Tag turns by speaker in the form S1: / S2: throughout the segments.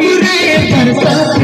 S1: Yeah.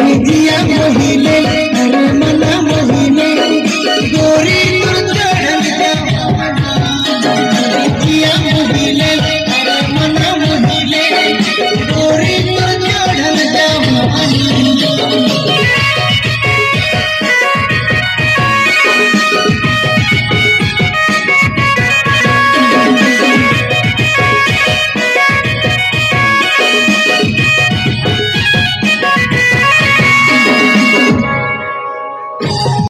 S1: लीजिए मोहिले